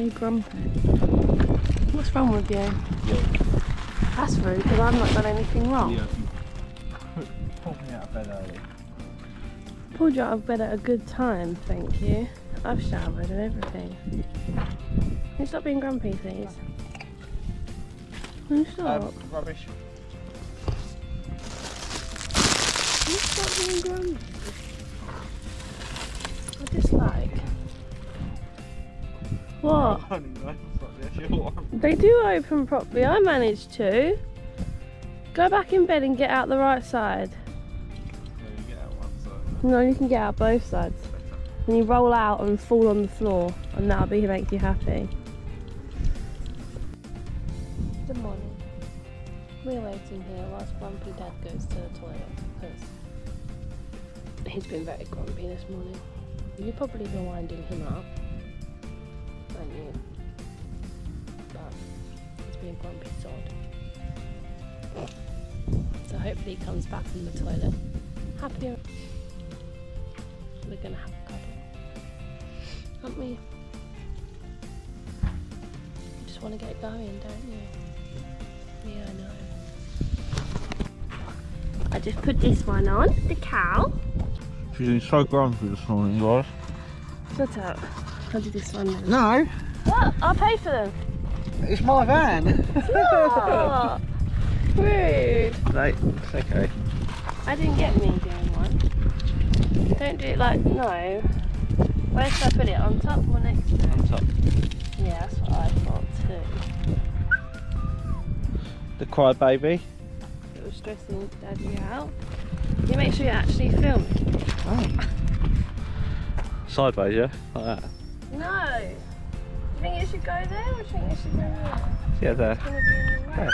Charlie today? Why are you grumpy? What's wrong with you? Yeah. That's rude because I've not done anything wrong. Yeah. Pulled me out of bed early. Pulled you out of bed at a good time, thank you. I've showered and everything. Can you stop being grumpy, please? Can you stop? Um, rubbish. Can you stop being grumpy? I dislike. What? They do open properly. I managed to. Go back in bed and get out the right side. No, you can get out both sides. And you roll out and fall on the floor, and that'll be make you happy. Good morning. We're waiting here whilst Grumpy Dad goes to the toilet because he's been very grumpy this morning. You've probably been winding him up, haven't you? But he's been a grumpy sod. So hopefully he comes back from the toilet happier. We're gonna have a cuddle. Aren't we? You just want to get going, don't you? Yeah, I know. I just put this one on, the cow. She's been so grumpy this morning, guys. Shut up. I'll do this one then. No, What? I'll pay for them. it's my van. Oh, rude. no, it's okay. I didn't get me doing one. Don't do it like, no. Where should I put it? On top or next to it? On top. Yeah, that's what I thought too. The cry baby. It was stressing Daddy out. You make sure you actually film. Oh. Sideways, yeah? Like that. No. Do you think it should go there or do you think it should go there? Yeah, there. It's gonna be in the way.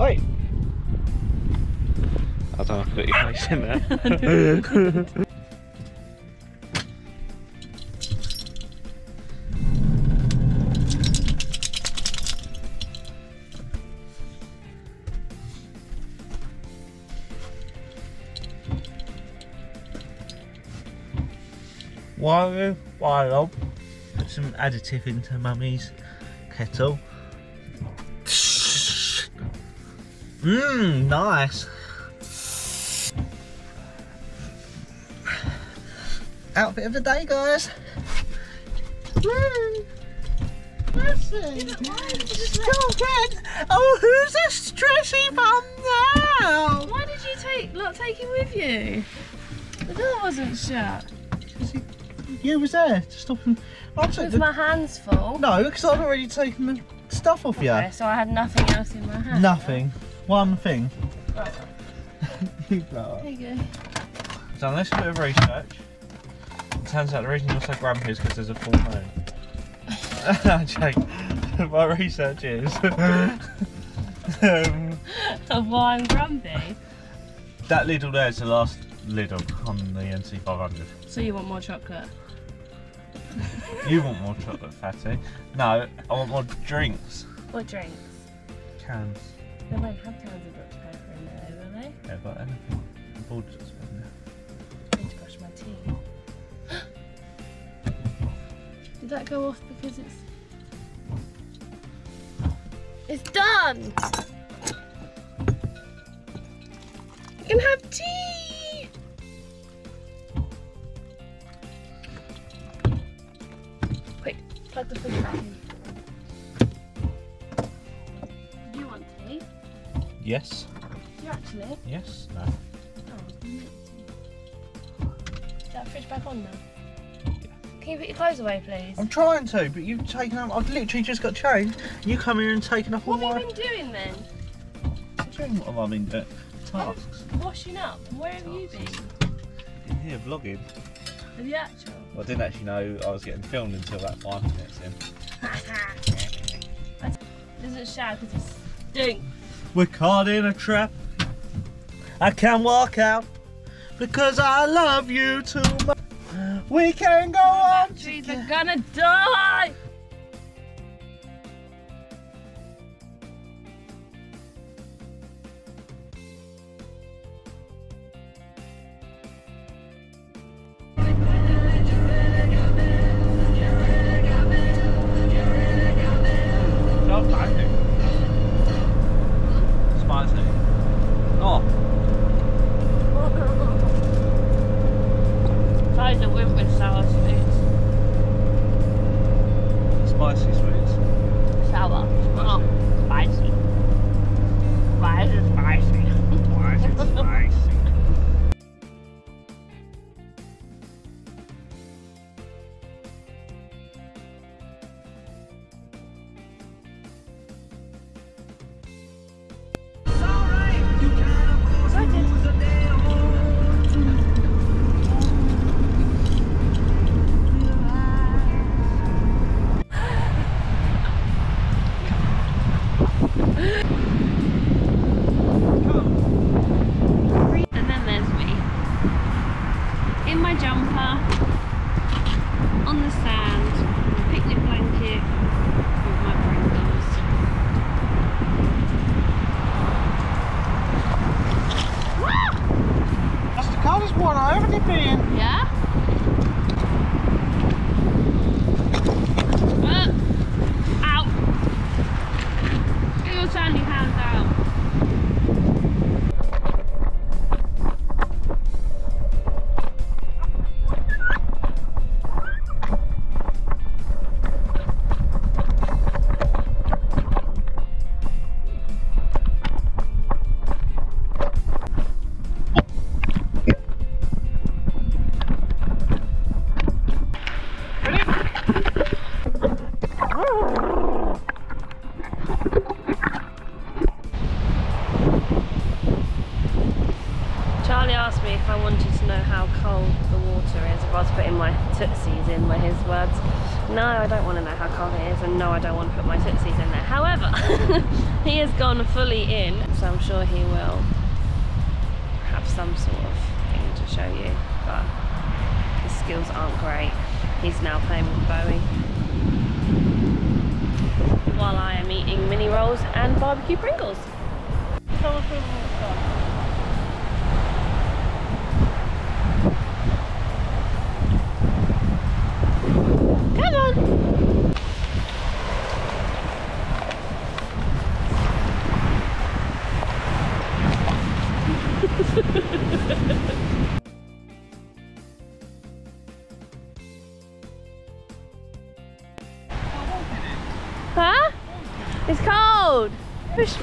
Oi! I don't have to put your face in there. Put some additive into mummy's kettle. Mmm, nice. Outfit of the day, guys. Mmm. mmm. Oh, who's a stressy bum now? Why did you take not take him with you? The door wasn't shut. You was there to stop him. I took With the... my hands full. No, because I'd already taken the stuff off you. Okay, so I had nothing else in my hand. Nothing. One thing. Right. you blow. There you go. Done this bit of research. Turns out the reason you're so grumpy is because there's a full moon. Jake, my research is um, Of why I'm grumpy. that Lidl there is the last Lidl on the NC500. So you want more chocolate? You want more chocolate, fatty? No, I want more drinks. Or drinks? Cans. They won't have cans of Dr Pepper in there, will they? Yeah, but anything. I'm bored of just spending it. I need to brush my teeth. Did that go off because it's... It's done! You can have tea! Plug the fridge back in. You want tea? Yes. You actually? Yes. No. Oh. Is that fridge back on now? Can you put your clothes away, please? I'm trying to, but you've taken up. I've literally just got changed. You come here and taken up all my. What have you been doing then? doing what have I been doing? Tasks. Washing up. Where have you been? In here vlogging. Are the actual? Well, I didn't actually know I was getting filmed until that five minutes in. Doesn't shout because it's stink. We're caught in a trap. I can't walk out because I love you too much. We can go on. Batteries are gonna die!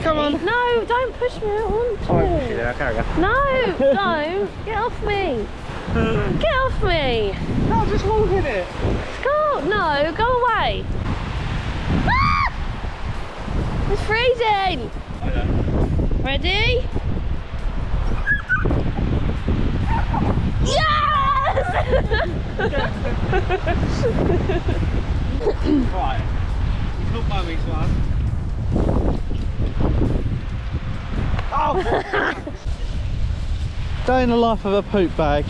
Come on. No, don't push me. I want to. Oh, carry on. No, don't. Get off me. Get off me. No, just walk in it. Go. No, go away. Ah! It's freezing. Ready? Yes! Right. It's not Mummy's one. Day in the life of a poop bag.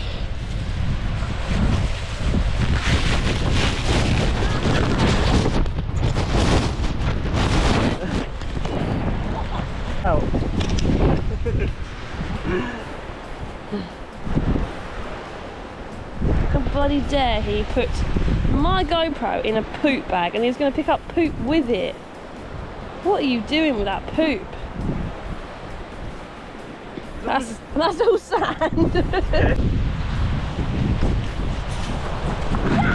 Out. How bloody dare he put my GoPro in a poop bag and he's going to pick up poop with it. What are you doing with that poop? That's, that's all sand.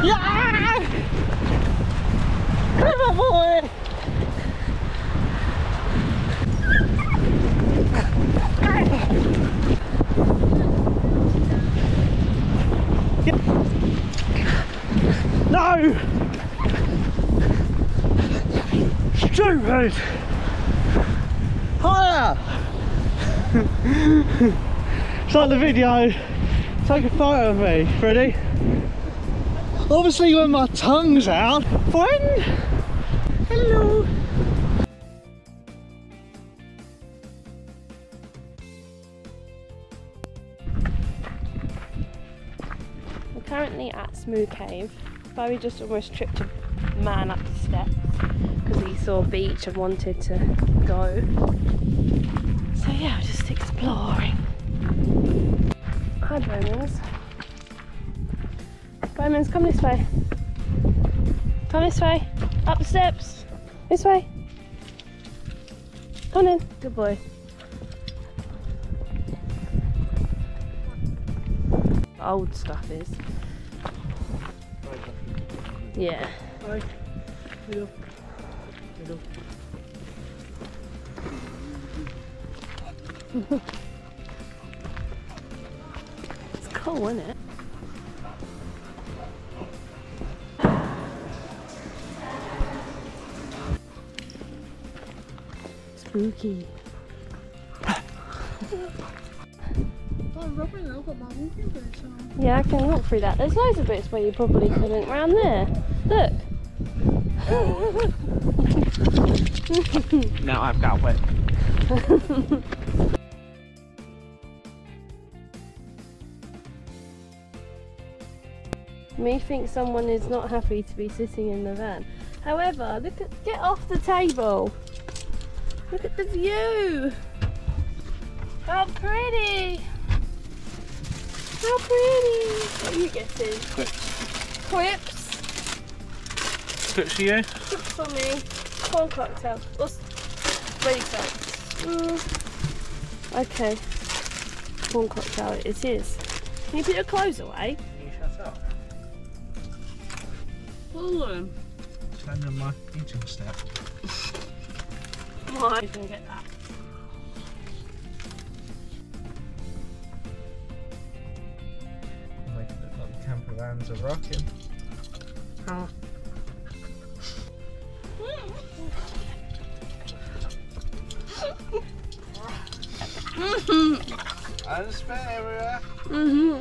Yeah! Come on, boy! No! Stupid! Higher! like the video. Take a photo of me. Ready? Obviously when my tongue's out. Friend! Hello! We're currently at Smoo Cave. Bowie just almost tripped a man up the steps because he saw a beach and wanted to go. So yeah, just exploring. Hi Bowmans. Bowmans, come this way. Come this way. Up the steps. This way. Come in. Good boy. Old stuff is. Yeah. It's cool, isn't it? Spooky. Yeah, I can walk through that. There's loads of bits where you probably couldn't round there. Look. Now I've got wet. Methinks someone is not happy to be sitting in the van. However, look at get off the table. Look at the view. How pretty. How pretty. What are you getting? Quips. Quips. Quips for you? Quips for me. Corn cocktail. What's ready? Mm. Okay. Corn cocktail it is. Can you put your clothes away? Mm. Stand on my eating step. Why? You can get that. Make it look like the camper vans are rocking. Oh. And spit everywhere. Mm-hmm. Oh,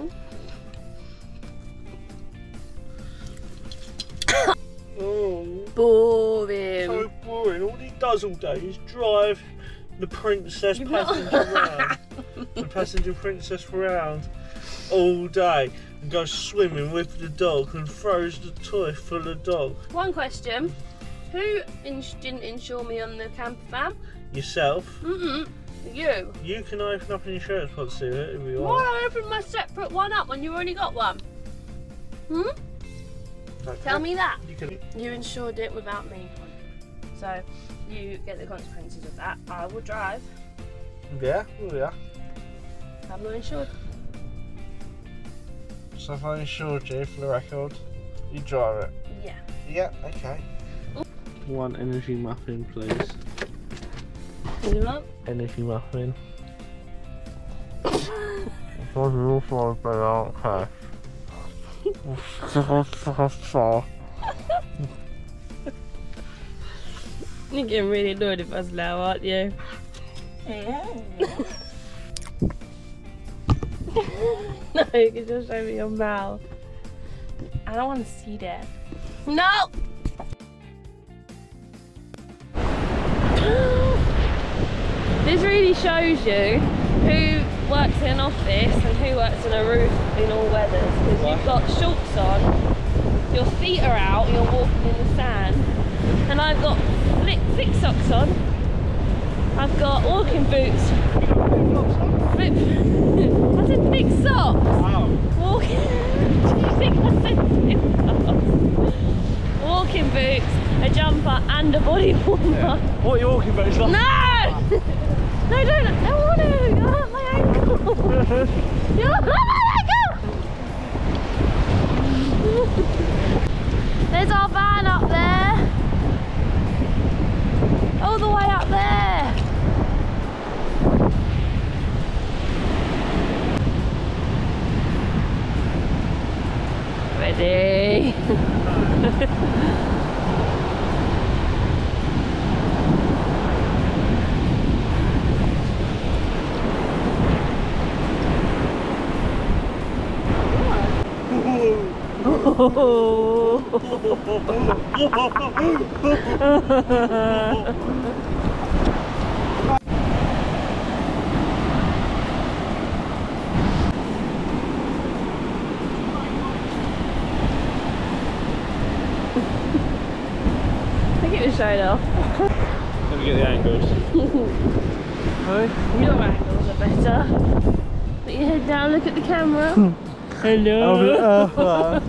boring. All day is drive the princess passenger around. the passenger princess around all day and goes swimming with the dog and throws the toy for the dog. One question. Who ins- didn't insure me on the camper van? Yourself, Mm-mm. You. you can open up an insurance policy if you Why want. would I open my separate one up when you already got one? Hmm? Tell me that. You can. You insured it without me. So you get the consequences of that. I will drive. Yeah, oh yeah. I'm not insured. So if I insured you for the record, you drive it. Yeah. Yeah, okay. One energy muffin, please. You want? Energy muffin. What you also about cash? You're getting really annoyed with us now, aren't you? no, you can just show me your mouth. I don't want to see that. No! this really shows you who works in an office and who works in a roof in all weathers. Because you've got shorts on, your feet are out, you're walking in the sand, and I've got thick, thick socks on. I've got walking boots. Flip. I said thick socks. Wow. Walking. Do you think I said thick socks? Walking boots, a jumper, and a body warmer. What are you walking about? No! No, don't. I want to. You hurt my ankle. You hurt my ankle. There's our van up there. All the way up there. Ready? I think it was showing off. Let me get the angles. Hey? Your angles are better. Put your head down, look at the camera. Hello. Oh, oh,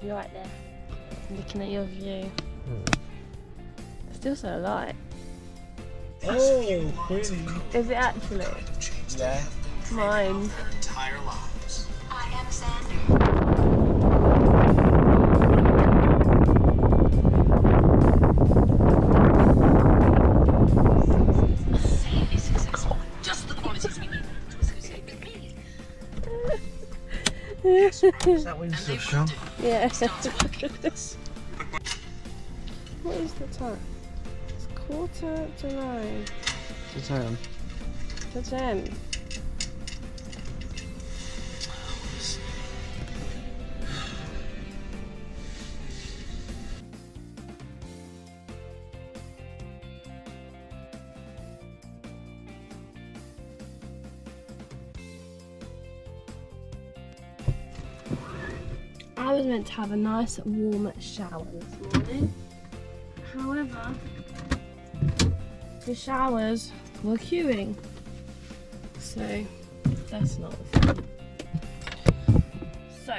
You're right there. Looking at your view. Still so light. Oh, really? Is it actually? Yeah. Mine. entire lives. I am Xander. Just the qualities we need to associate with me. Is that Winston Sean? Yeah. what is the time? It's quarter to nine. To town. To them. I was meant to have a nice warm shower this morning. However, the showers were queuing. So that's not. So,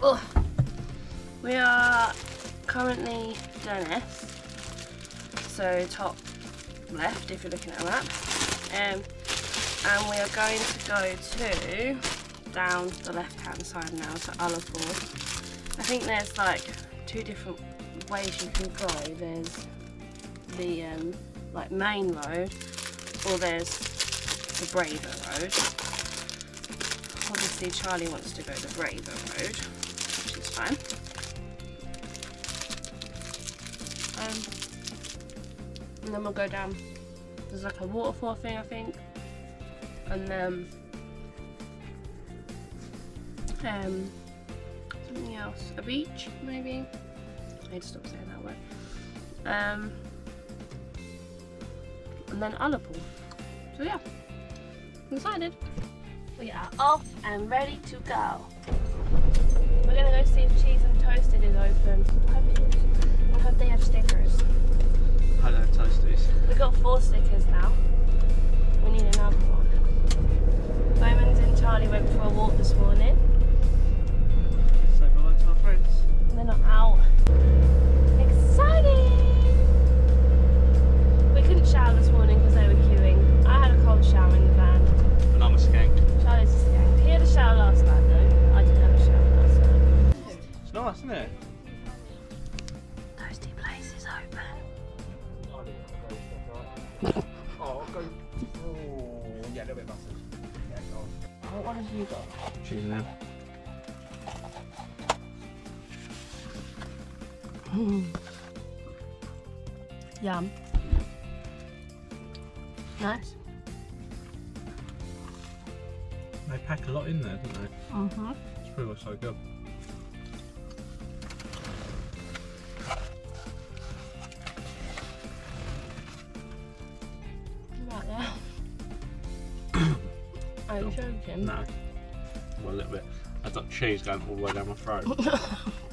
oh, we are currently Durness. So top left if you're looking at a map. Um, and we are going to go to down the left hand side now to Ullapool. I think there's like two different ways you can go. There's the um, like main road or there's the Braver road. Obviously Charlie wants to go the Braver road, which is fine. Um, and then we'll go down. There's like a waterfall thing I think. And then um, something else. A beach, maybe? I need to stop saying that word. Um, and then Ullapool. So yeah, I'm excited. We are off and ready to go. We're gonna go see if Cheese and Toasted is open. I hope it is. I hope they have stickers. Hello, toasties. We got four stickers now. We need another one. Bowman's and Charlie went for a walk this morning. Say bye to our friends. And they're not out. Isn't it? Toasty place is open. Oh, go. Oh, yeah, a little bit mustard. Yeah, go on. What have you got? Cheese in. Yum. Nice. They pack a lot in there, don't they? Mm-hmm. It's pretty much so good. No. Well, a little bit. I've got cheese going all the way down my throat.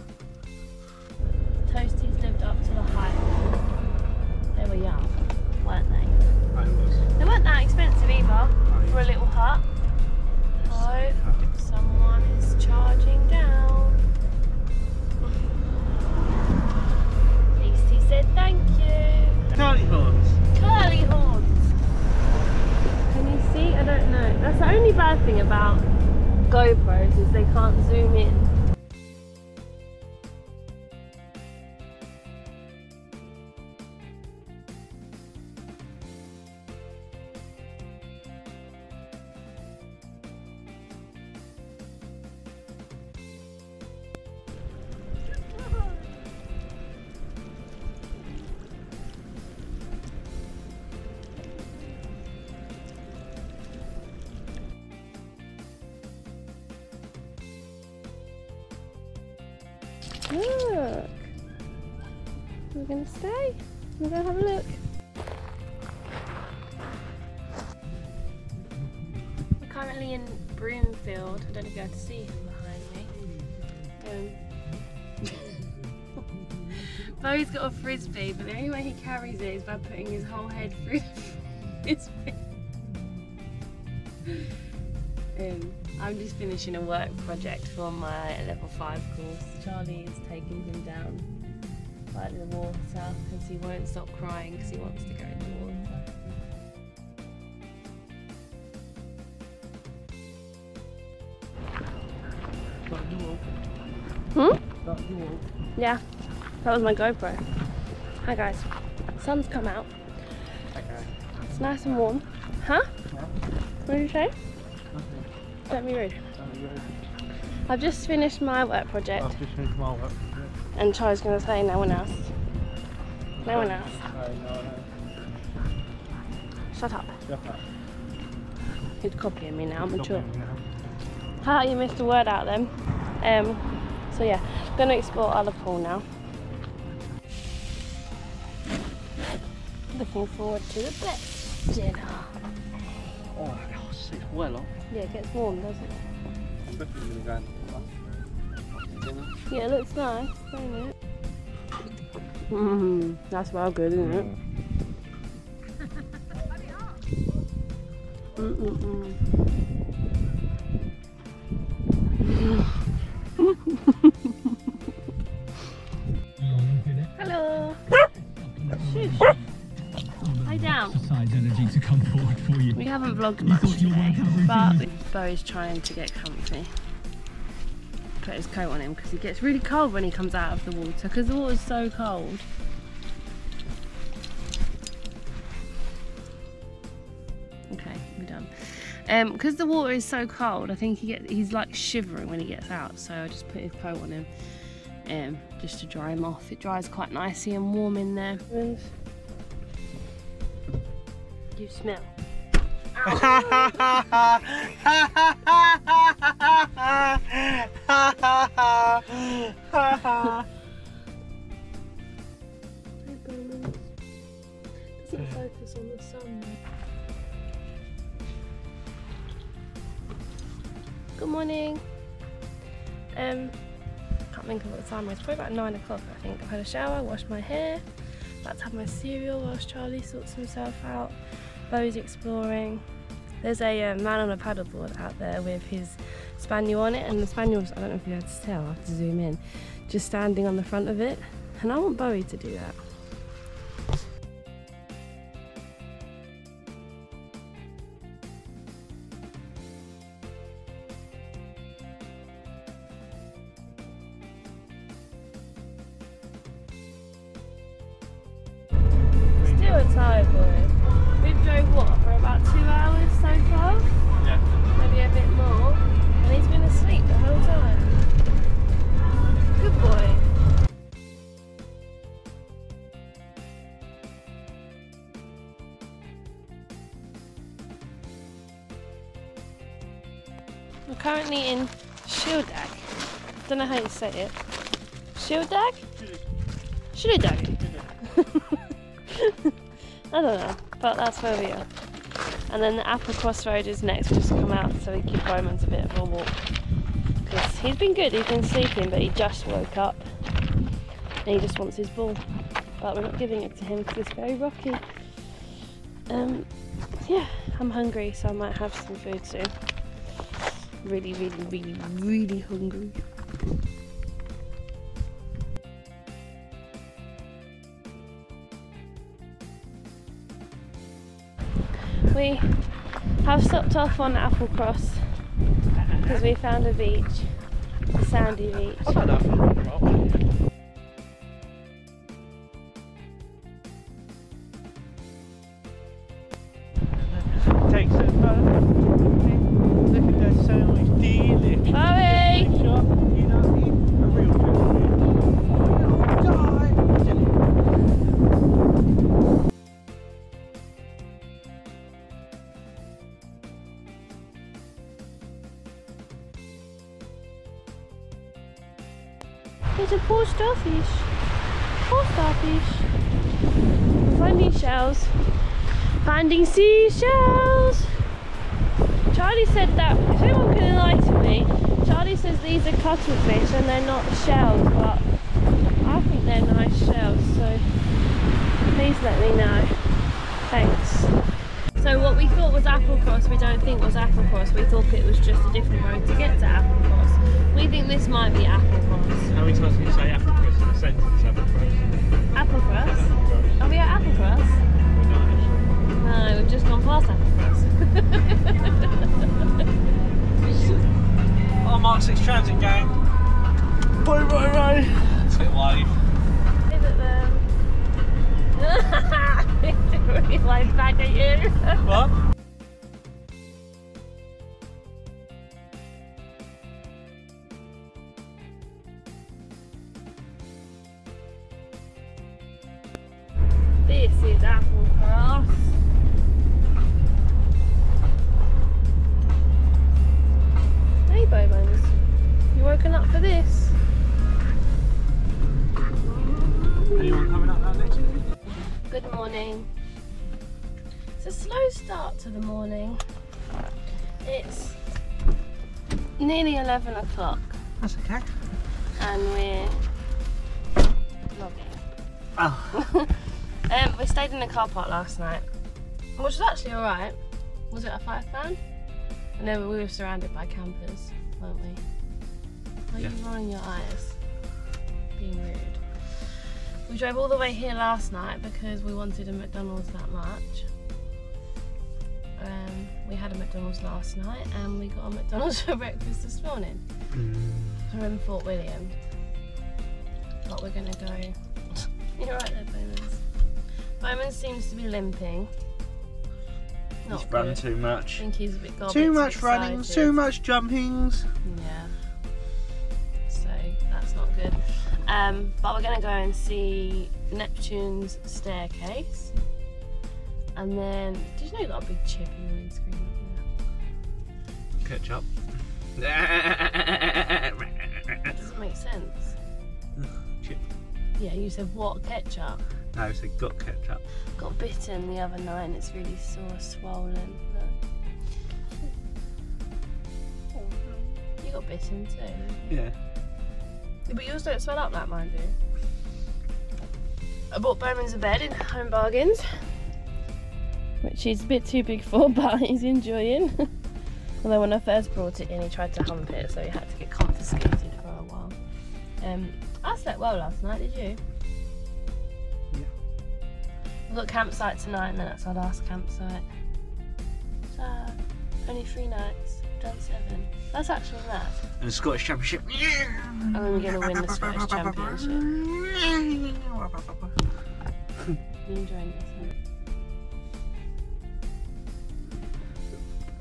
We're gonna stay. We're gonna have a look. We're currently in Broomfield. I don't know if you to see him behind me. Um, Bo's got a frisbee, but the only way he carries it is by putting his whole head through frisbee. Um, I'm just finishing a work project for my level 5 course. Charlie is taking him down by the water because he won't stop crying because he wants to go in the water. Hmm? Yeah, that was my GoPro. Hi guys, sun's come out. It's nice and warm. Huh? What did you say? Don't be rude. I've just finished my work project I've just finished my work. And Charlie's going to say no one else. No one else. Shut up. Shut up. He's copying me now, I'm now. Ha, you missed a word out then. Um, so yeah, gonna explore other pool now. Looking forward to the best dinner. Oh, it's well off. Yeah, it gets warm, doesn't it? Yeah, it looks nice, doesn't it? Mmm, that's well good, isn't it? Mm-mm-mm. Hello. Shush. Lie down. exercise energy to come forward for you. We haven't vlogged much your today, workout routine but Bo's trying to get comfy. Put his coat on him because he gets really cold when he comes out of the water because the water's so cold. Okay, we're done. Um, because the water is so cold, I think he get he's like shivering when he gets out. So I just put his coat on him, um, just to dry him off. It dries quite nicely and warm in there. You smell. Good morning. Um, can't think of what the time is. Probably about nine o'clock. I think I've had a shower, washed my hair, about to have my cereal whilst Charlie sorts himself out. Bo's exploring. There's a uh, man on a paddleboard out there with his spaniel on it, and the spaniel's, I don't know if you had to tell, I have to zoom in, just standing on the front of it. And I want Bowie to do that. Say it. Shieldaig? Shieldaig. I don't know, but that's where we are. And then the Applecross Road is next. Just come out so we give Romans a bit of a walk. Because he's been good, he's been sleeping, but he just woke up. And he just wants his ball. But we're not giving it to him because it's very rocky. Um, yeah, I'm hungry, so I might have some food soon. Really, really, really, really hungry. We have stopped off on Applecross because we found a beach, a sandy beach. Charlie said that, if anyone can enlighten me, Charlie says these are cuttlefish and they're not shells, but I think they're nice shells, so please let me know. Thanks. So what we thought was Applecross, we don't think was Applecross. We thought it was just a different road to get to Applecross. We think this might be Applecross. How many times can you say apple crust in a sentence? Apple crust. Applecross? Are we at Applecross? We're not actually. No, we've just gone past. Oh, Mark 6 Transit gang. Bye, bye, bye. Get wave. Is it them? he waved back at you. What? Good morning. It's a slow start to the morning. It's nearly 11 o'clock That's okay. and we're vlogging. Oh. Um, we stayed in the car park last night, which was actually alright. Was it a five fan? And then we were surrounded by campers, weren't we? Why are you rolling your eyes? Being rude. We drove all the way here last night because we wanted a McDonald's that much. Um, we had a McDonald's last night and we got a McDonald's for breakfast this morning. We're in Fort William. But we're gonna go. You're right there, Bowman's. Bowman seems to be limping. Not He's run good. too I much. think he's a bit Too much running, too much jumpings. Yeah. So that's not good. Um, but we're gonna go and see Neptune's staircase. And then, did you know you got a big chip in your windscreen up Ketchup. That doesn't make sense. Chip. Yeah, you said what ketchup? No, I said got ketchup. Got bitten the other night and it's really sore, swollen. Look. You got bitten too. Yeah. But yours don't swell up like mine do. I bought Bowman's a bed in Home Bargains, which he's a bit too big for, but he's enjoying. Although when I first brought it in, he tried to hump it, so he had to get confiscated for a while. Um, I slept well last night. Did you? Yeah. We've got campsite tonight, and then that's our last campsite. So only three nights. We've done seven. That's actually mad. And the Scottish Championship. And then we're gonna win the Scottish Championship. You enjoying this?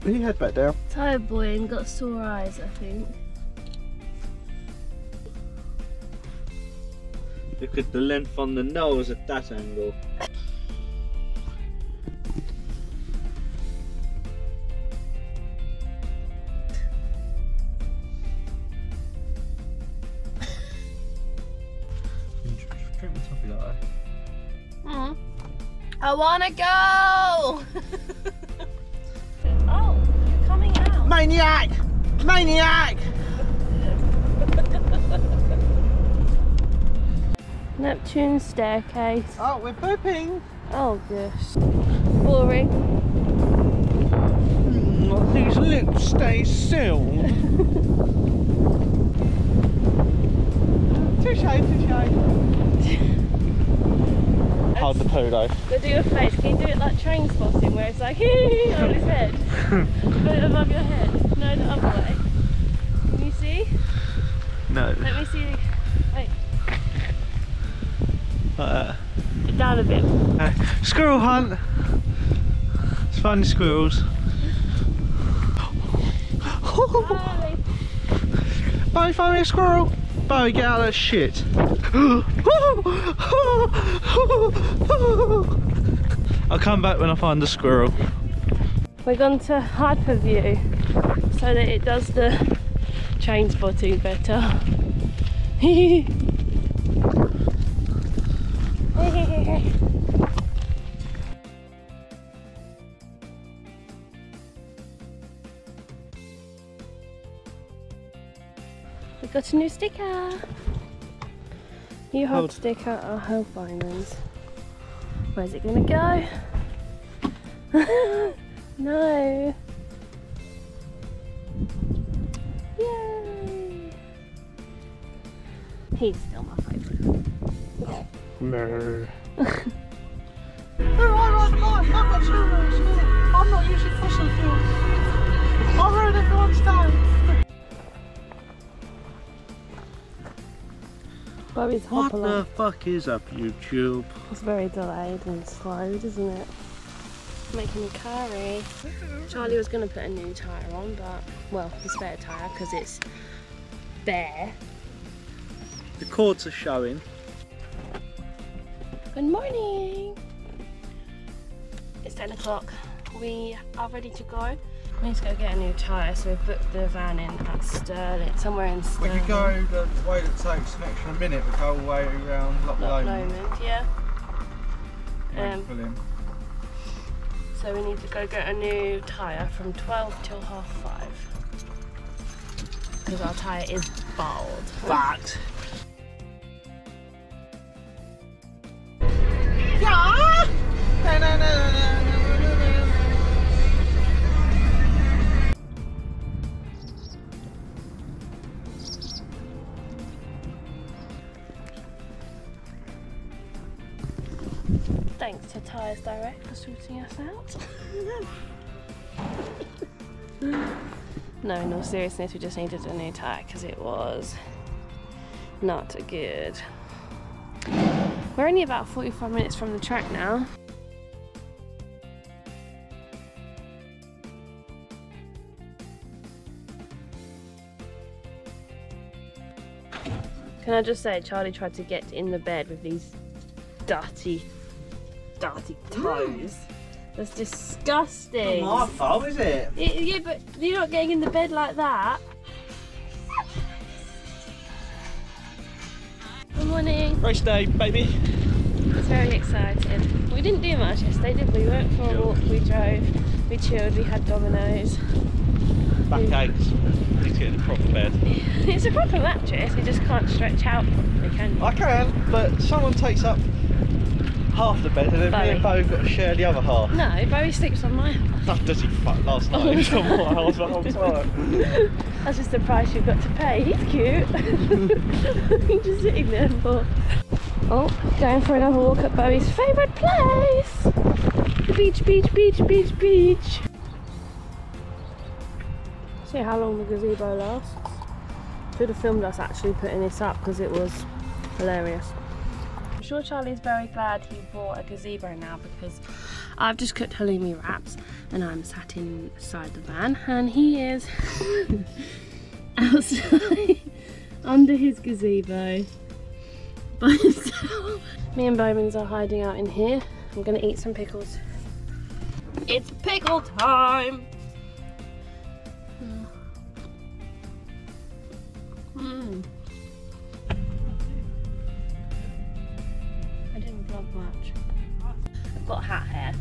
Put your head back down. Tired boy and got sore eyes, I think. Look at the length on the nose at that angle. Wanna go! oh, you're coming out. Maniac! Maniac! Neptune staircase. Oh, we're pooping. Oh gosh. Boring. Mm, these lips stay sealed. touche, touche. Hold the though. Go do your face. Can you do it like train spotting where it's like on his head? Put it above your head. No, the other way. Can you see? No. Let me see. Wait, Uh, down a bit. uh, squirrel hunt. Let's find squirrels. Bye. Bowie, find me a squirrel. Bowie, get out of that shit. I'll come back when I find the squirrel. We're gone to Hyperview so that it does the train spotting better. we got a new sticker. You hold Hold. sticker, I'll hold Byron's. Where's it gonna go? no. Yay! He's still my favourite. No. I'm not using fossil fuels. I heard everyone's dying. Bobby's What hop the along. fuck is up, YouTube? It's very delayed and slow, isn't it? Making a curry. Charlie was going to put a new tyre on, but, well, a spare tyre because it's bare. The cords are showing. Good morning! It's 10 o'clock. We are ready to go. We need to go get a new tyre, so we've booked the van in at Stirling, somewhere in We Stirling. could go the way that takes an extra minute, we go all the way around Loch Loch Lomond. Yeah. Um. So we need to go get a new tyre from 12 till half 5. Because our tyre is bald. Fact. Thanks to Tyres Direct for sorting us out. no, in all seriousness, we just needed a new tyre because it was not good. We're only about 45 minutes from the track now. Can I just say, Charlie tried to get in the bed with these dirty, dirty toes. Hmm. That's disgusting. Not my fault, is it? Y- Yeah, but you're not getting in the bed like that. Good morning. Race day, baby. It's very exciting. We didn't do much yesterday, did we? We went for a walk, we drove, we chilled, we had Domino's. Back aches. Need to get in a proper bed. It's a proper mattress, you just can't stretch out properly, can you? I can, but someone takes up half the bed and then me and Bo got to share the other half. No, Bowie sleeps on my house. That does he fuck last night. He was on my the whole time. That's just the price you've got to pay. He's cute. He's just sitting there for. Oh, going for another walk at Bowie's favourite place. The beach, beach, beach, beach, beach. See how long the gazebo lasts. Should have filmed us actually putting this up because it was hilarious. Sure Charlie's very glad he bought a gazebo now because I've just cooked halloumi wraps and I'm sat inside the van and he is outside under his gazebo by himself. Me and Bowman's are hiding out in here. I'm gonna eat some pickles. It's pickle time! Mm. Got hat hair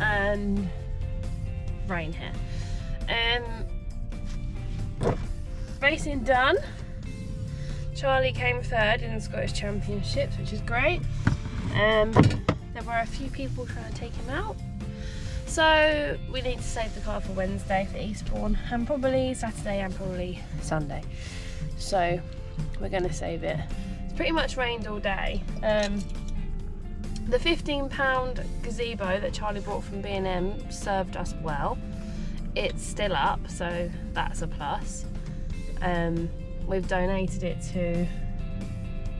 and rain hair. Um, racing done. Charlie came third in the Scottish Championships, which is great. Um, there were a few people trying to take him out. So we need to save the car for Wednesday for Eastbourne and probably Saturday and probably Sunday. So we're going to save it. It's pretty much rained all day. Um, the 15 pound gazebo that Charlie bought from B&M served us well. It's still up, so that's a plus. Um, we've donated it to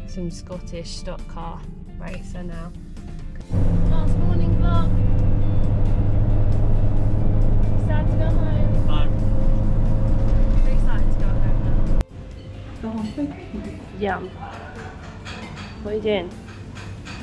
some Scottish stock car racer now. Last morning vlog. Excited to go home. I'm Very excited to go home now. Yum. What are you doing?